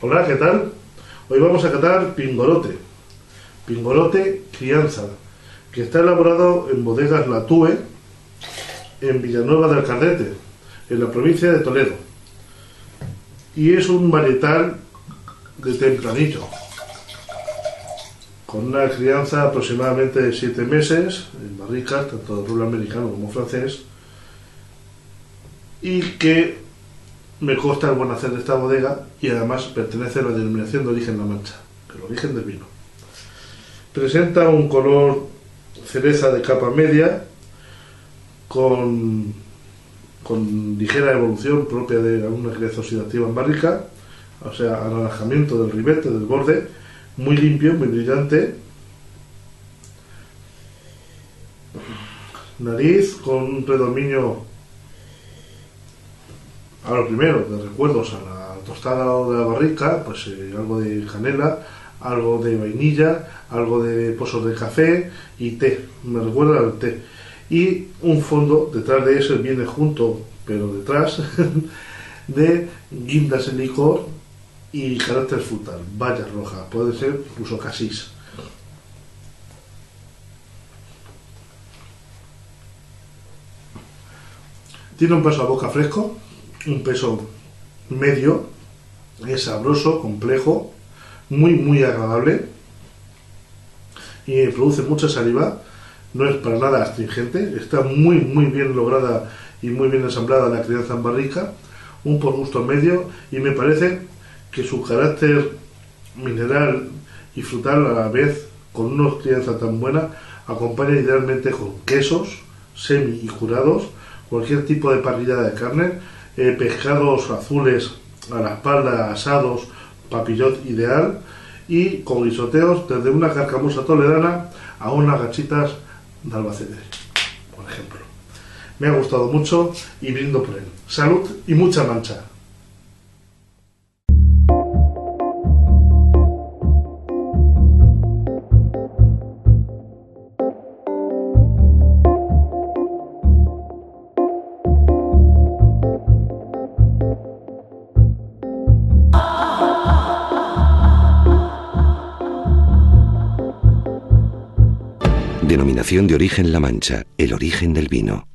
Hola, ¿qué tal? Hoy vamos a catar Pingorote. Pingorote crianza, que está elaborado en bodegas Latue, en Villanueva del Cardete, en la provincia de Toledo. Y es un varietal de tempranillo, con una crianza aproximadamente de 7 meses, en barricas, tanto de americano como francés, y que me consta el buen hacer de esta bodega y además pertenece a la denominación de origen La Mancha, el origen del vino. Presenta un color cereza de capa media con, con ligera evolución propia de alguna crianza oxidativa en barrica, o sea, anaranjamiento del ribete, del borde, muy limpio, muy brillante. Nariz con un predominio a lo primero, de recuerdos a la tostada o de la barrica, pues eh, algo de canela, algo de vainilla, algo de pozos de café y té, me recuerda al té. Y un fondo, detrás de eso viene junto, pero detrás, de guindas en licor y carácter frutal, bayas rojas, puede ser incluso casis. Tiene un peso a boca fresco, un peso medio, es sabroso, complejo, muy, muy agradable y produce mucha saliva. No es para nada astringente, está muy, muy bien lograda y muy bien ensamblada la crianza en barrica, un por gusto medio y me parece que su carácter mineral y frutal a la vez, con una crianza tan buena, acompaña idealmente con quesos, semi y jurados, cualquier tipo de parrillada de carne, eh, pescados azules a la espalda, asados, papillot ideal y con guisoteos desde una carcamosa toledana a unas gachitas de Albacete, por ejemplo. Me ha gustado mucho y brindo por él. Salud y mucha mancha. Denominación de origen La Mancha, el origen del vino.